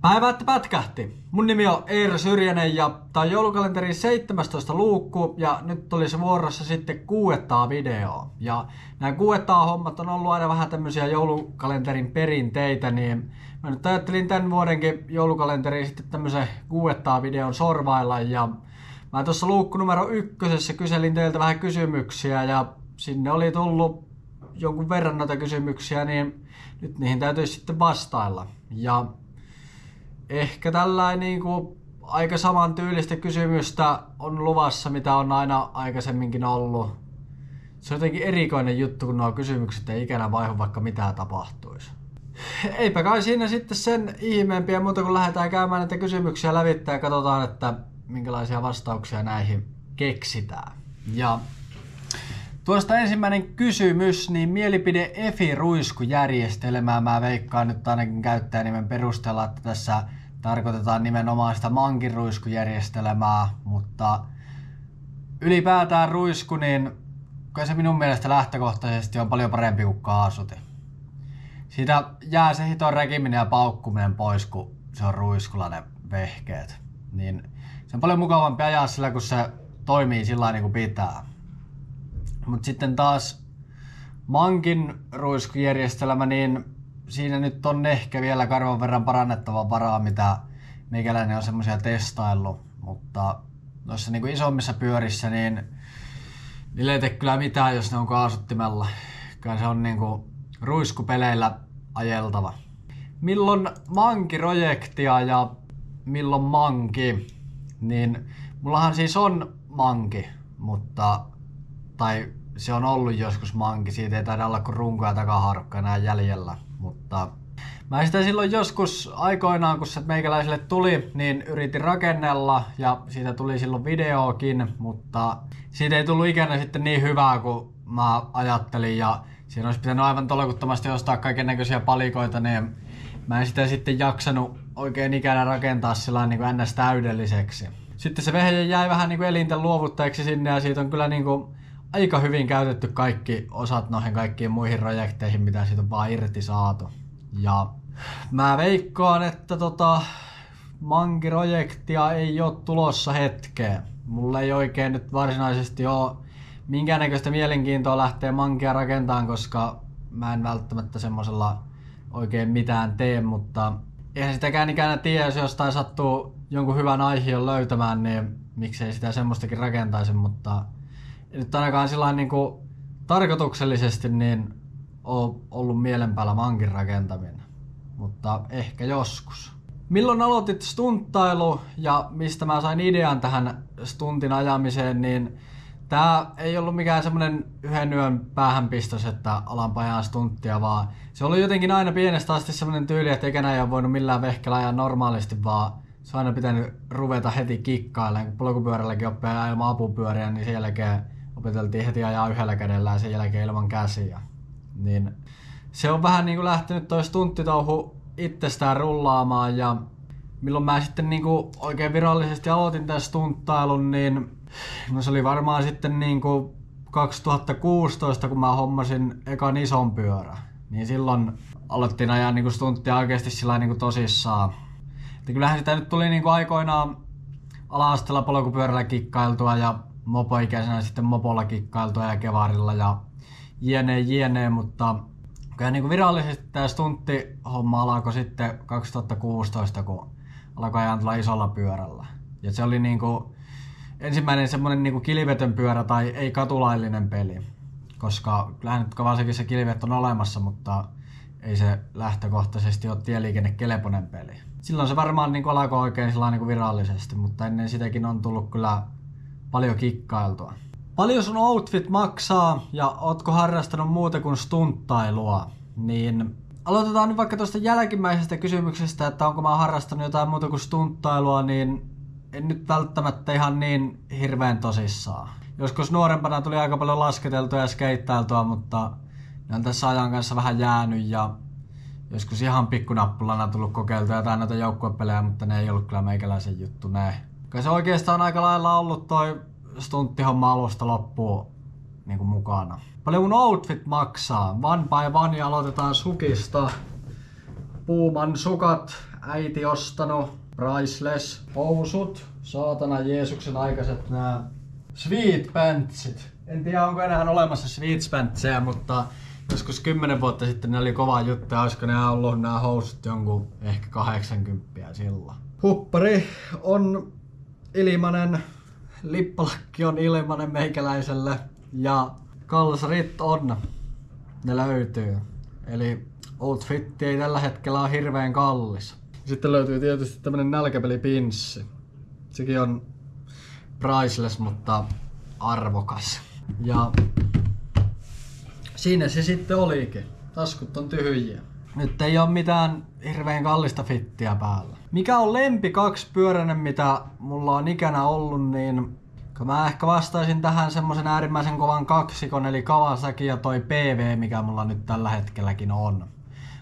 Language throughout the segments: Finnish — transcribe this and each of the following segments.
Päivät pätkähti. Mun nimi on Eero Syrjänen ja tää on joulukalenterin 17 luukku ja nyt olisi vuorossa sitten kuuettaa video. Ja nämä kuuettaa hommat on ollut aina vähän tämmöisiä joulukalenterin perinteitä, niin mä nyt ajattelin tämän vuodenkin joulukalenteriin sitten tämmöisen kuuettaa videon sorvailla ja mä tuossa luukku numero ykkösessä kyselin teiltä vähän kysymyksiä ja sinne oli tullut jonkun verran noita kysymyksiä, niin nyt niihin täytyisi sitten vastailla. Ja ehkä tällainen niin kuin aika saman tyylistä kysymystä on luvassa, mitä on aina aikaisemminkin ollut. Se on jotenkin erikoinen juttu, kun nuo kysymykset ei ikinä vaihu, vaikka mitä tapahtuisi. Eipä kai siinä sitten sen ihmeempiä muuta, kun lähdetään käymään näitä kysymyksiä lävittää ja katsotaan, että minkälaisia vastauksia näihin keksitään. Ja Tuosta ensimmäinen kysymys, niin mielipide Efi Ruisku-järjestelmää mä veikkaan nyt ainakin käyttäjänimen perusteella, että tässä tarkoitetaan nimenomaan sitä mankiruiskujärjestelmää, mutta ylipäätään ruisku, niin kai se minun mielestä lähtökohtaisesti on paljon parempi kuin kaasuti. Siitä jää se hiton rekiminen ja paukkuminen pois, kun se on ruiskulainen vehkeet. Niin se on paljon mukavampi ajaa sillä, kun se toimii sillä niin kuin pitää. Mutta sitten taas mankin ruiskujärjestelmä, niin siinä nyt on ehkä vielä karvan verran parannettava varaa, mitä meikäläinen on semmoisia testaillut. Mutta noissa niin isommissa pyörissä, niin niille ei tee kyllä mitään, jos ne on kaasuttimella. Kyllä se on niin kuin ruiskupeleillä ajeltava. Milloin mankiprojektia ja milloin manki, niin mullahan siis on manki, mutta tai se on ollut joskus manki, siitä ei taida olla kuin runko ja takaharukka enää jäljellä, mutta Mä sitä silloin joskus aikoinaan, kun se meikäläiselle tuli, niin yritin rakennella ja siitä tuli silloin videokin, mutta siitä ei tullut ikinä sitten niin hyvää kuin mä ajattelin ja siinä olisi pitänyt aivan tolkuttomasti ostaa kaiken näköisiä palikoita, niin mä en sitä sitten jaksanut oikein ikänä rakentaa sillä niin kuin ns. täydelliseksi. Sitten se vehje jäi vähän niin kuin elinten luovuttajaksi sinne ja siitä on kyllä niin kuin aika hyvin käytetty kaikki osat noihin kaikkiin muihin projekteihin, mitä siitä on vaan irti saatu. Ja mä veikkaan, että tota, mankiprojektia ei ole tulossa hetkeen. Mulla ei oikein nyt varsinaisesti ole minkäännäköistä mielenkiintoa lähteä mankia rakentamaan, koska mä en välttämättä semmoisella oikein mitään tee, mutta eihän sitäkään ikään tiedä, jos jostain sattuu jonkun hyvän aihion löytämään, niin miksei sitä semmoistakin rakentaisi, mutta nyt ainakaan sillä niin tarkoituksellisesti niin on ollut mielen päällä mankin rakentaminen. Mutta ehkä joskus. Milloin aloitit stunttailu ja mistä mä sain idean tähän stuntin ajamiseen, niin Tää ei ollut mikään semmonen yhden yön päähänpistos, että alan ajaa stunttia, vaan se oli jotenkin aina pienestä asti semmonen tyyli, että eikä ei ole voinut millään vehkellä ajaa normaalisti, vaan se on aina pitänyt ruveta heti kikkailemaan. Kun polkupyörälläkin oppii ajaa ilman apupyöriä, niin sen jälkeen opeteltiin heti ajaa yhdellä kädellä ja sen jälkeen ilman käsiä. Niin se on vähän niin kuin lähtenyt toi stunttitouhu itsestään rullaamaan ja milloin mä sitten niin kuin oikein virallisesti aloitin tämän stunttailun, niin no se oli varmaan sitten niin kuin 2016, kun mä hommasin ekan ison pyörä. Niin silloin aloittiin ajaa niin kuin stunttia oikeasti sillä niin kuin tosissaan. Että kyllähän sitä nyt tuli niin kuin aikoinaan ala-asteella polkupyörällä kikkailtua ja mopoikäisenä sitten mopolla kikkailtua ja kevarilla ja jne jne, mutta kyllä niin virallisesti tämä stuntti-homma alkoi sitten 2016, kun alkoi ajaa tuolla isolla pyörällä. Ja se oli niin kuin ensimmäinen semmoinen niin kuin kilvetön pyörä tai ei katulaillinen peli. Koska kyllähän nyt varsinkin kilvet on olemassa, mutta ei se lähtökohtaisesti ole tieliikennekeleponen peli. Silloin se varmaan niin alkoi oikein niin virallisesti, mutta ennen sitäkin on tullut kyllä paljon kikkailtua. Paljon sun outfit maksaa ja ootko harrastanut muuta kuin stunttailua? Niin aloitetaan nyt vaikka tuosta jälkimmäisestä kysymyksestä, että onko mä harrastanut jotain muuta kuin stunttailua, niin en nyt välttämättä ihan niin hirveän tosissaan. Joskus nuorempana tuli aika paljon lasketeltua ja skeittailtua, mutta ne on tässä ajan kanssa vähän jäänyt ja joskus ihan pikkunappulana tullut kokeiltua jotain noita joukkuepelejä, mutta ne ei ollut kyllä meikäläisen juttu ne. Kai se oikeastaan aika lailla ollut toi stunttihomma alusta loppuun niin kuin mukana. Paljon mun outfit maksaa? One by one ja aloitetaan sukista. Puuman sukat äiti ostanut. Priceless. Housut. Saatana Jeesuksen aikaiset nää Sweet Pantsit. En tiedä onko enää olemassa Sweet Pantseja, mutta joskus 10 vuotta sitten ne oli kova juttu ja olisiko ne ollut nämä housut jonkun ehkä 80 silloin. Huppari on ilmanen, lippalakki on ilmanen meikäläiselle ja kalsarit on. Ne löytyy. Eli outfit ei tällä hetkellä ole hirveän kallis. Sitten löytyy tietysti tämmönen nälkäpelipinssi. Sekin on priceless, mutta arvokas. Ja siinä se sitten olikin. Taskut on tyhjiä. Nyt ei ole mitään hirveän kallista fittiä päällä. Mikä on lempi kaksipyöräinen, mitä mulla on ikänä ollut, niin mä ehkä vastaisin tähän semmoisen äärimmäisen kovan kaksikon, eli Kawasaki ja toi PV, mikä mulla nyt tällä hetkelläkin on.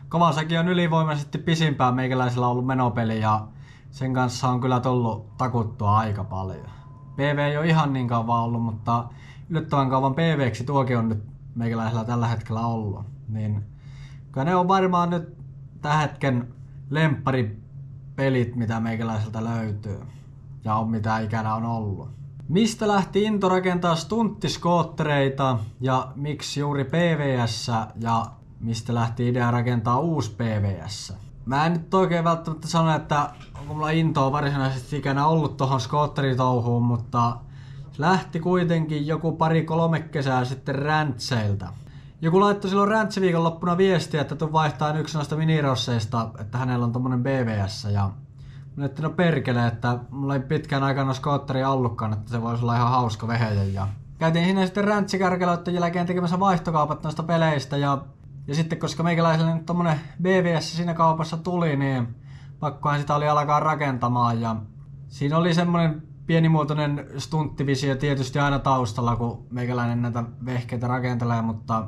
Kawasaki on ylivoimaisesti pisimpään meikäläisellä ollut menopeli ja sen kanssa on kyllä tullut takuttua aika paljon. PV ei ole ihan niin kauan ollut, mutta yllättävän kauan PVksi tuokin on nyt meikäläisellä tällä hetkellä ollut. Niin kyllä ne on varmaan nyt tähän hetken lempparipelit, mitä meikäläiseltä löytyy. Ja on mitä ikänä on ollut. Mistä lähti into rakentaa stunttiskoottereita ja miksi juuri PVS ja mistä lähti idea rakentaa uusi PVS? Mä en nyt oikein välttämättä sano, että onko mulla intoa varsinaisesti ikänä ollut tohon skootteritouhuun, mutta lähti kuitenkin joku pari-kolme kesää sitten räntseiltä. Joku laittoi silloin räntsiviikon loppuna viestiä, että tuu vaihtaa yksi noista minirosseista, että hänellä on tommonen BVS. Ja mä että no perkele, että mulla ei pitkään aikana skootteri allukkaan, että se voisi olla ihan hauska veheje. Ja käytiin siinä sitten räntsikärkelöiden jälkeen tekemässä vaihtokaupat noista peleistä ja ja sitten koska meikäläiselle nyt tommonen BVS siinä kaupassa tuli, niin pakkohan sitä oli alkaa rakentamaan ja siinä oli semmonen pienimuotoinen stunttivisio tietysti aina taustalla, kun meikäläinen näitä vehkeitä rakentelee, mutta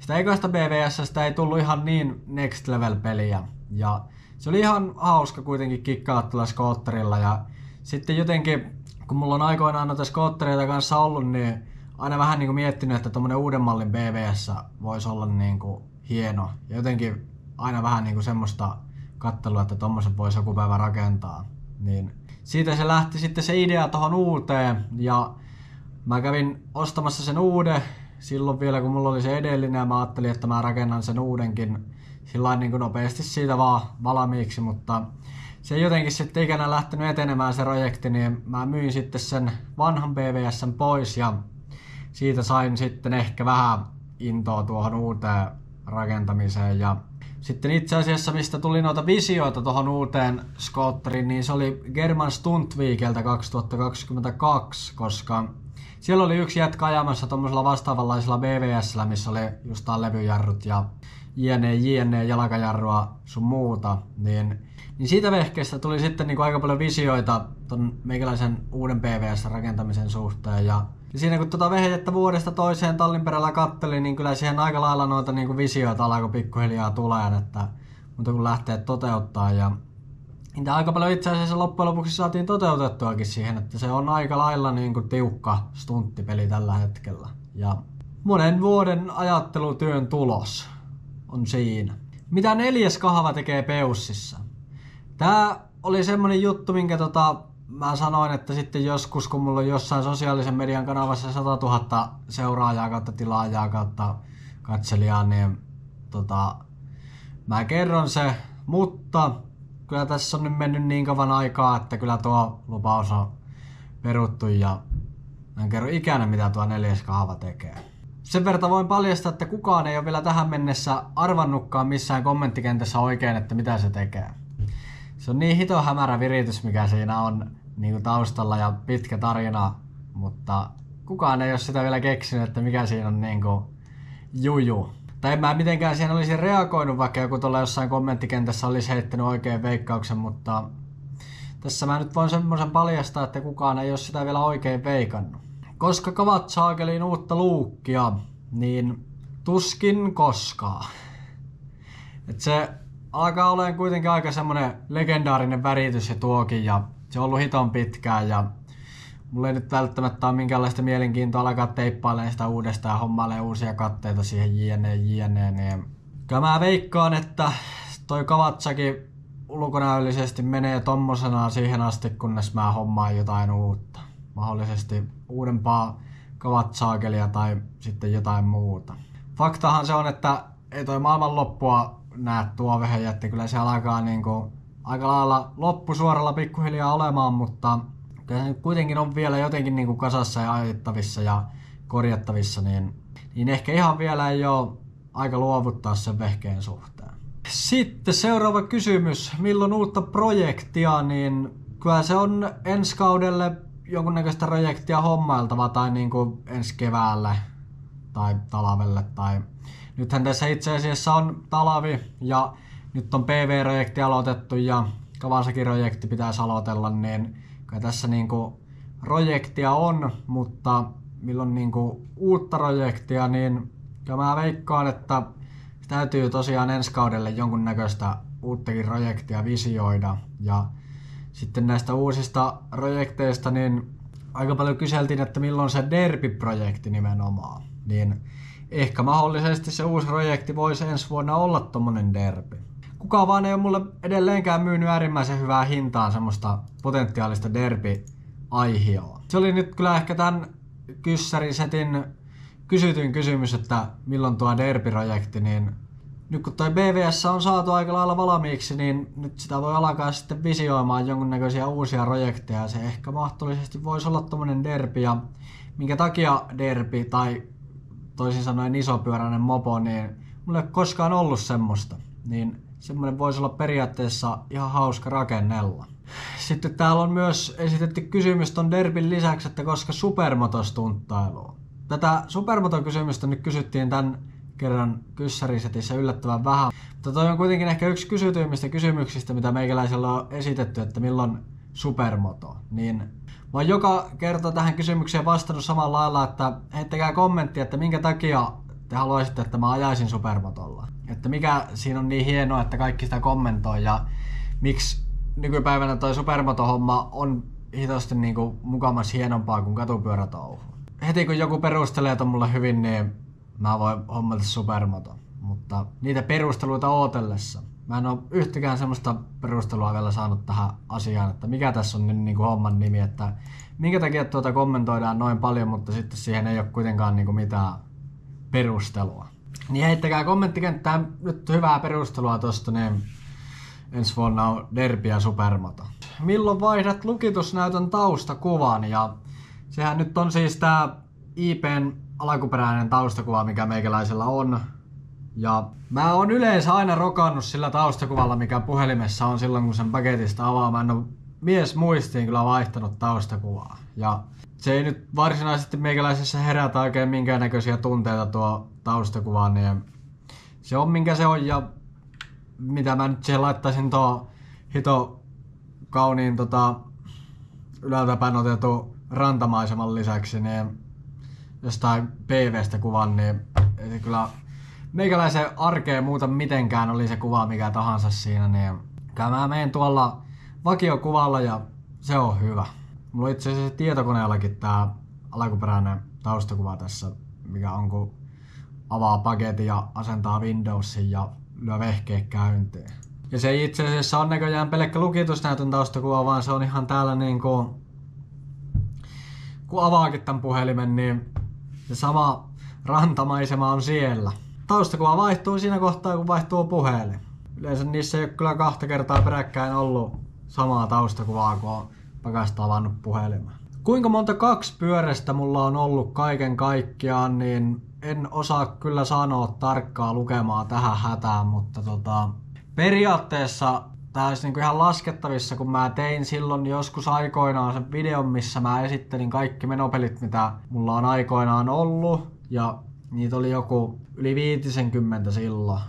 sitä ekoista BVS ei tullut ihan niin next level peliä. Ja se oli ihan hauska kuitenkin kikkailla tuolla skootterilla ja sitten jotenkin, kun mulla on aikoinaan noita skoottereita kanssa ollut, niin aina vähän niin kuin miettinyt, että tuommoinen uuden mallin BVS voisi olla niin kuin hieno. Ja jotenkin aina vähän niin kuin semmoista kattelua, että tuommoisen voisi joku päivä rakentaa. Niin siitä se lähti sitten se idea tuohon uuteen ja mä kävin ostamassa sen uuden silloin vielä kun mulla oli se edellinen mä ajattelin, että mä rakennan sen uudenkin sillä niin kuin nopeasti siitä vaan valmiiksi, mutta se ei jotenkin sitten ikänä lähtenyt etenemään se projekti, niin mä myin sitten sen vanhan BVSn pois ja siitä sain sitten ehkä vähän intoa tuohon uuteen rakentamiseen ja sitten itse asiassa, mistä tuli noita visioita tuohon uuteen skootteriin, niin se oli German Stunt Weekeltä 2022, koska siellä oli yksi jätkä ajamassa tuommoisella vastaavanlaisella BVSllä, missä oli just levyjarrut ja jne, jne, jalkajarrua sun muuta, niin, niin siitä vehkeestä tuli sitten niin kuin aika paljon visioita ton meikäläisen uuden BVS rakentamisen suhteen ja siinä kun tuota vehetettä vuodesta toiseen tallin perällä katteli, niin kyllä siihen aika lailla noita niin kuin visioita alkoi pikkuhiljaa tulee, että mutta kun lähtee toteuttaa ja Niitä aika paljon itse asiassa loppujen lopuksi saatiin toteutettuakin siihen, että se on aika lailla niin kuin tiukka stunttipeli tällä hetkellä. Ja monen vuoden ajattelutyön tulos on siinä. Mitä neljäs kahva tekee Peussissa? Tää oli semmonen juttu, minkä tota, mä sanoin, että sitten joskus, kun mulla on jossain sosiaalisen median kanavassa 100 000 seuraajaa kautta tilaajaa kautta katselijaa, niin tota, mä kerron se, mutta kyllä tässä on nyt mennyt niin kauan aikaa, että kyllä tuo lupaus on peruttu ja mä en kerro ikänä mitä tuo neljäs kahva tekee. Sen verran voin paljastaa, että kukaan ei ole vielä tähän mennessä arvannutkaan missään kommenttikentässä oikein, että mitä se tekee. Se on niin hito hämärä viritys, mikä siinä on niin kuin taustalla ja pitkä tarina, mutta kukaan ei ole sitä vielä keksinyt, että mikä siinä on niin kuin juju. Tai en mä mitenkään siihen olisi reagoinut, vaikka joku tuolla jossain kommenttikentässä olisi heittänyt oikein veikkauksen, mutta tässä mä nyt voin semmoisen paljastaa, että kukaan ei ole sitä vielä oikein veikannut. Koska kavat saakeliin uutta luukkia, niin tuskin koskaan. Et se alkaa olemaan kuitenkin aika semmonen legendaarinen väritys ja tuokin ja se on ollut hiton pitkään ja mulla ei nyt välttämättä ole minkäänlaista mielenkiintoa alkaa teippailemaan sitä uudestaan ja hommailemaan uusia katteita siihen jne jne. Niin kyllä mä veikkaan, että toi Kavatsaki ulkonäöllisesti menee tommosena siihen asti, kunnes mä hommaan jotain uutta. Mahdollisesti uudempaa kavatsaakelia tai sitten jotain muuta. Faktahan se on, että ei toi maailmanloppua näe tuo vehejätti. Kyllä se alkaa niinku aika lailla loppusuoralla pikkuhiljaa olemaan, mutta kyllä se kuitenkin on vielä jotenkin niinku kasassa ja ajettavissa ja korjattavissa, niin, niin ehkä ihan vielä ei ole aika luovuttaa sen vehkeen suhteen. Sitten seuraava kysymys. Milloin uutta projektia, niin kyllä se on ensi kaudelle jonkunnäköistä projektia hommailtava tai niin kuin ensi keväälle tai talavelle. Tai... Nythän tässä itse asiassa on talavi ja nyt on PV-projekti aloitettu ja Kawasaki-projekti pitäisi aloitella, niin kyllä tässä niin kuin projektia on, mutta milloin niin kuin uutta projektia, niin kyllä mä veikkaan, että täytyy tosiaan ensi kaudelle jonkunnäköistä uuttakin projektia visioida. Ja sitten näistä uusista projekteista, niin aika paljon kyseltiin, että milloin se Derby-projekti nimenomaan. Niin ehkä mahdollisesti se uusi projekti voisi ensi vuonna olla tommonen Derby. Kukaan vaan ei ole mulle edelleenkään myynyt äärimmäisen hyvää hintaan semmoista potentiaalista derby-aihioa. Se oli nyt kyllä ehkä tämän kyssärisetin kysytyin kysymys, että milloin tuo derby-projekti, niin nyt kun toi BVS on saatu aika lailla valmiiksi, niin nyt sitä voi alkaa sitten visioimaan jonkunnäköisiä uusia projekteja. Se ehkä mahdollisesti voisi olla tommonen derby ja minkä takia derby tai toisin sanoen isopyöräinen mopo, niin mulla ei ole koskaan ollut semmoista. Niin semmoinen voisi olla periaatteessa ihan hauska rakennella. Sitten täällä on myös esitetty kysymys ton derbin lisäksi, että koska supermotostunttailu. Tätä supermoton kysymystä nyt kysyttiin tämän kerran kyssärisetissä yllättävän vähän. Mutta toi on kuitenkin ehkä yksi kysytyimmistä kysymyksistä, mitä meikäläisellä on esitetty, että milloin supermoto. Niin mä joka kerta tähän kysymykseen vastannut samalla lailla, että heittäkää kommentti, että minkä takia te haluaisitte, että mä ajaisin supermotolla. Että mikä siinä on niin hienoa, että kaikki sitä kommentoi ja miksi nykypäivänä toi supermoto-homma on hitosti niinku mukamas hienompaa kuin katupyörätouhu. Heti kun joku perustelee ton mulle hyvin, niin mä voin hommata supermoto. Mutta niitä perusteluita ootellessa. Mä en ole yhtäkään semmoista perustelua vielä saanut tähän asiaan, että mikä tässä on niin, niin kuin homman nimi, että minkä takia tuota kommentoidaan noin paljon, mutta sitten siihen ei ole kuitenkaan niin kuin mitään perustelua. Niin heittäkää kommenttikenttään nyt hyvää perustelua tosta, niin ensi vuonna on Derby ja Supermoto. Milloin vaihdat lukitusnäytön taustakuvan? Ja sehän nyt on siis tää IPn alkuperäinen taustakuva, mikä meikäläisellä on. Ja mä oon yleensä aina rokannut sillä taustakuvalla, mikä puhelimessa on silloin, kun sen paketista avaa. Mä en oo mies muistiin kyllä vaihtanut taustakuvaa. Ja se ei nyt varsinaisesti meikäläisessä herätä oikein minkäännäköisiä tunteita tuo taustakuva, niin se on minkä se on ja mitä mä nyt siihen laittaisin tuo hito kauniin tota, ylältäpäin otettu rantamaiseman lisäksi, niin jostain PVstä kuvan, niin ei kyllä meikäläisen arkeen muuta mitenkään oli se kuva mikä tahansa siinä, niin kyllä mä menen tuolla vakiokuvalla ja se on hyvä. Mulla on itse asiassa tietokoneellakin tää alkuperäinen taustakuva tässä, mikä on kun avaa paketin ja asentaa Windowsin ja lyö vehkeet käyntiin. Ja se ei itse asiassa on näköjään pelkkä lukitusnäytön taustakuva, vaan se on ihan täällä niin kuin, kun avaakin tämän puhelimen, niin se sama rantamaisema on siellä. Taustakuva vaihtuu siinä kohtaa, kun vaihtuu puhelin. Yleensä niissä ei ole kyllä kahta kertaa peräkkäin ollut samaa taustakuvaa, kun on pakasta avannut puhelimen. Kuinka monta kaksi pyörästä mulla on ollut kaiken kaikkiaan, niin en osaa kyllä sanoa tarkkaa lukemaa tähän hätään, mutta tota, periaatteessa tämä olisi niinku ihan laskettavissa, kun mä tein silloin joskus aikoinaan sen videon, missä mä esittelin kaikki menopelit, mitä mulla on aikoinaan ollut. Ja niitä oli joku yli 50 silloin.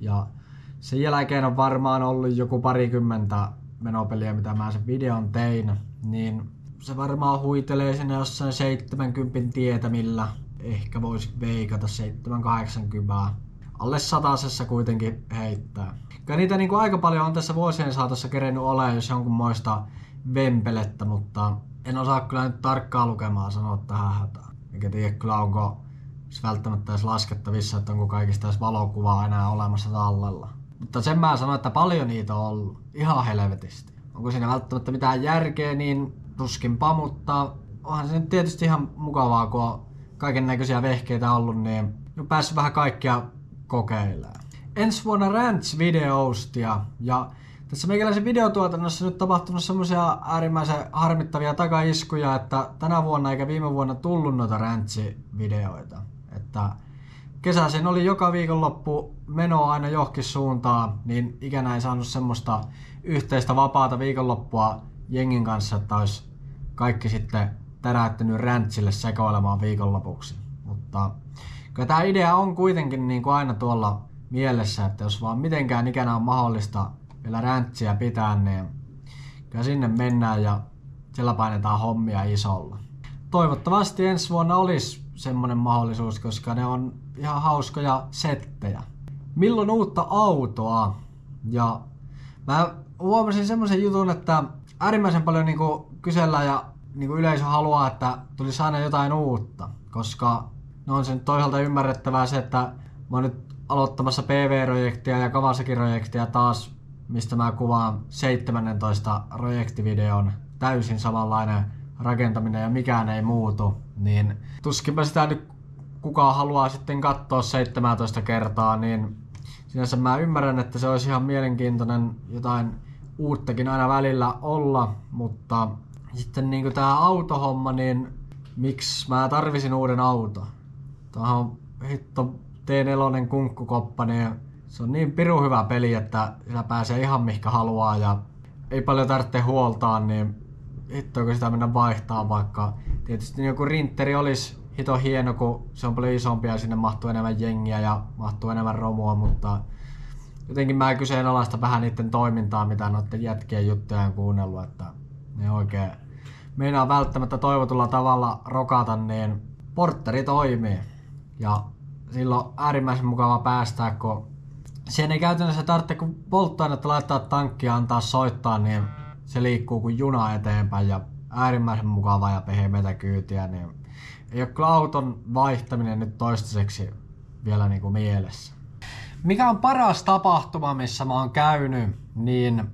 Ja sen jälkeen on varmaan ollut joku parikymmentä menopeliä, mitä mä sen videon tein. Niin se varmaan huitelee sinne jossain 70 tietämillä. Ehkä voisi veikata 780. Alle satasessa kuitenkin heittää. Kyllä niitä niin kuin aika paljon on tässä vuosien saatossa kerennyt olemaan, jos jonkunmoista vempelettä, mutta en osaa kyllä nyt tarkkaa lukemaan sanoa tähän hätään. Eikä tiedä kyllä onko välttämättä edes laskettavissa, että onko kaikista edes valokuvaa enää olemassa tallella. Mutta sen mä sanon, että paljon niitä on ollut. Ihan helvetisti. Onko siinä välttämättä mitään järkeä, niin tuskinpa, mutta onhan se nyt tietysti ihan mukavaa, kun on kaiken näköisiä vehkeitä ollut, niin on päässyt vähän kaikkia kokeilemaan. Ensi vuonna Rants videoustia ja tässä meikäläisen videotuotannossa nyt tapahtunut semmoisia äärimmäisen harmittavia takaiskuja, että tänä vuonna eikä viime vuonna tullut noita Rantsi-videoita. Että kesäisin oli joka viikonloppu meno aina johonkin suuntaan, niin ikänä ei saanut semmoista yhteistä vapaata viikonloppua jengin kanssa, että olisi kaikki sitten täräyttänyt räntsille sekoilemaan viikonlopuksi. Mutta kyllä tämä idea on kuitenkin niin kuin aina tuolla mielessä, että jos vaan mitenkään ikänä on mahdollista vielä räntsiä pitää, niin kyllä sinne mennään ja siellä painetaan hommia isolla. Toivottavasti ensi vuonna olisi semmoinen mahdollisuus, koska ne on ihan hauskoja settejä. Milloin uutta autoa? Ja mä huomasin semmoisen jutun, että äärimmäisen paljon niinku kysellään ja niinku yleisö haluaa, että tulisi aina jotain uutta, koska no on se nyt toisaalta ymmärrettävää se, että mä oon nyt aloittamassa PV-projektia ja Kawasaki-projektia taas, mistä mä kuvaan 17 projektivideon täysin samanlainen rakentaminen ja mikään ei muutu, niin tuskinpä sitä nyt kukaan haluaa sitten katsoa 17 kertaa, niin sinänsä mä ymmärrän, että se olisi ihan mielenkiintoinen jotain uuttakin aina välillä olla, mutta sitten niin tämä autohomma, niin miksi mä tarvisin uuden auto? Tuohon on hitto T4 kunkkukoppa, niin se on niin piru hyvä peli, että sillä pääsee ihan mihinkä haluaa ja ei paljon tarvitse huoltaa, niin hitto kun sitä mennä vaihtaa vaikka. Tietysti joku rinteri olisi hito hieno, kun se on paljon isompi ja sinne mahtuu enemmän jengiä ja mahtuu enemmän romua, mutta jotenkin mä kyseenalaista vähän niiden toimintaa, mitä noiden jätkien juttuja on kuunnellut, että ne oikein meinaa välttämättä toivotulla tavalla rokata, niin portteri toimii. Ja silloin äärimmäisen mukava päästää, kun sen ei käytännössä tarvitse kun polttoainetta laittaa tankkia antaa soittaa, niin se liikkuu kuin juna eteenpäin ja äärimmäisen mukava ja pehmeitä kyytiä, niin ei ole kyllä auton vaihtaminen nyt toistaiseksi vielä niin kuin mielessä. Mikä on paras tapahtuma, missä mä oon käynyt, niin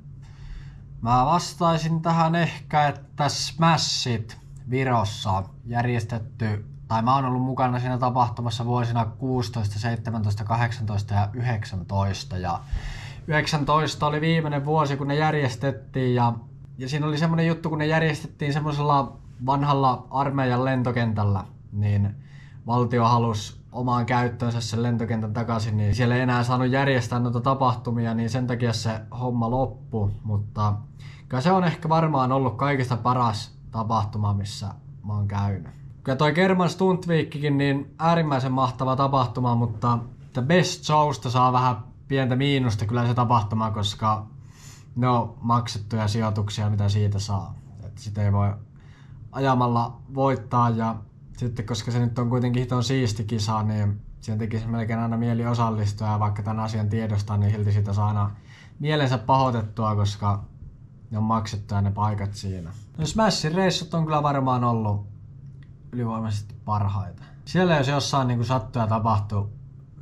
mä vastaisin tähän ehkä, että Smashit Virossa järjestetty, tai mä oon ollut mukana siinä tapahtumassa vuosina 16, 17, 18 ja 19. Ja 19 oli viimeinen vuosi, kun ne järjestettiin ja, ja siinä oli semmoinen juttu, kun ne järjestettiin semmoisella vanhalla armeijan lentokentällä, niin valtio halusi omaan käyttöönsä sen lentokentän takaisin, niin siellä ei enää saanut järjestää noita tapahtumia, niin sen takia se homma loppu. Mutta kyllä se on ehkä varmaan ollut kaikista paras tapahtuma, missä mä oon käynyt. Kyllä toi German Stuntweekikin niin äärimmäisen mahtava tapahtuma, mutta The Best Showsta saa vähän pientä miinusta kyllä se tapahtuma, koska ne on maksettuja sijoituksia, mitä siitä saa. Et sitä ei voi ajamalla voittaa ja sitten koska se nyt on kuitenkin hiton siisti kisa, niin siihen tekisi melkein aina mieli osallistua ja vaikka tämän asian tiedostaa, niin silti sitä saa aina mielensä pahoitettua, koska ne on maksettuja ne paikat siinä. No Smashin reissut on kyllä varmaan ollut ylivoimaisesti parhaita. Siellä jos jossain niin sattuu ja tapahtuu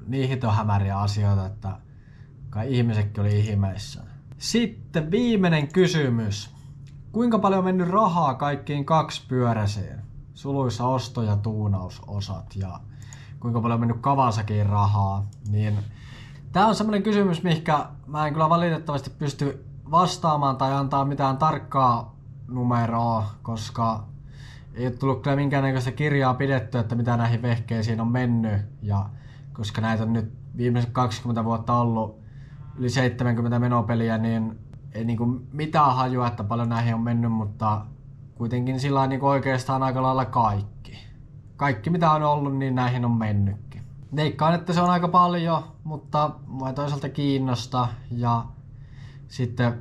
niin hiton hämäriä asioita, että kai ihmisetkin oli ihmeissä. Sitten viimeinen kysymys. Kuinka paljon on mennyt rahaa kaikkiin kaksipyöräisiin? Suluissa osto- ja tuunausosat ja kuinka paljon on mennyt Kawasakiin rahaa, niin tämä on semmoinen kysymys, mihinkä mä en kyllä valitettavasti pysty vastaamaan tai antaa mitään tarkkaa numeroa, koska ei ole tullut kyllä minkäännäköistä kirjaa pidetty, että mitä näihin vehkeisiin on mennyt. Ja koska näitä on nyt viimeiset 20 vuotta ollut yli 70 menopeliä, niin ei niinku mitään hajua, että paljon näihin on mennyt, mutta kuitenkin sillä niin oikeastaan aika lailla kaikki. Kaikki mitä on ollut, niin näihin on mennytkin. Veikkaan, että se on aika paljon, mutta mua toisaalta kiinnosta. Ja sitten,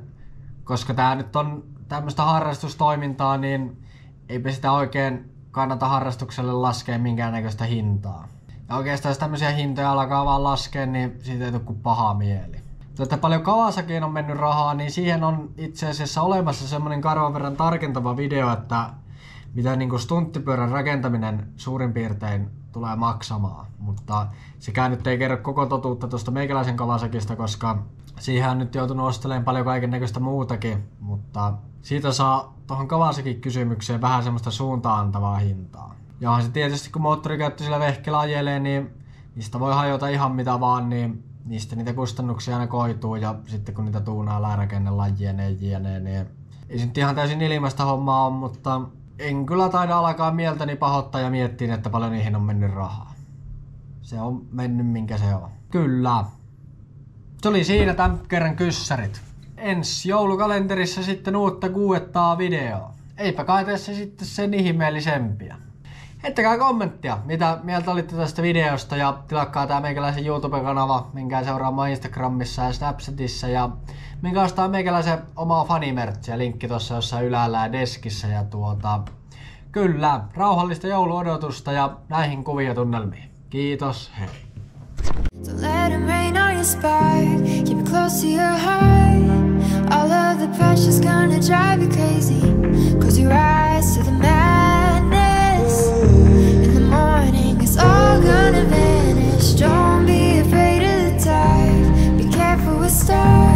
koska tämä nyt on tämmöistä harrastustoimintaa, niin eipä sitä oikein kannata harrastukselle laskea minkäännäköistä hintaa. Ja oikeastaan jos tämmöisiä hintoja alkaa vaan laskea, niin siitä ei tule kuin paha mieli. Että paljon Kawasakiin on mennyt rahaa, niin siihen on itse asiassa olemassa semmoinen karvan verran tarkentava video, että mitä niin stunttipyörän rakentaminen suurin piirtein tulee maksamaan. Mutta sekään nyt ei kerro koko totuutta tuosta meikäläisen Kawasakista, koska siihen on nyt joutunut ostelemaan paljon kaiken näköistä muutakin, mutta siitä saa tuohon Kawasakin kysymykseen vähän semmoista suuntaan antavaa hintaa. Ja se tietysti kun moottorikäyttöisellä vehkellä ajelee, niin niistä voi hajota ihan mitä vaan, niin niistä niitä kustannuksia aina koituu ja sitten kun niitä tuunaa läärakennella jne, jne, niin ei se nyt ihan täysin ilmaista hommaa on, mutta en kyllä taida alkaa mieltäni pahoittaa ja miettiä, että paljon niihin on mennyt rahaa. Se on mennyt minkä se on. Kyllä. Se oli siinä tämän kerran kyssärit. Ensi joulukalenterissa sitten uutta kuuettaa videoa. Eipä kai tässä sitten sen ihmeellisempiä. Heittäkää kommenttia, mitä mieltä olitte tästä videosta ja tilakkaa tää meikäläisen YouTube-kanava, minkä seuraamaan Instagramissa ja Snapchatissa ja minkä ostaa meikäläisen omaa fanimertsiä, linkki tuossa jossain ylällä ja deskissä ja tuota... Kyllä, rauhallista jouluodotusta ja näihin kuviotunnelmiin. Kiitos, hei. So let it rain on your keep it close to your heart. All of the. gonna vanish Don't be afraid of the dive Be careful with stars.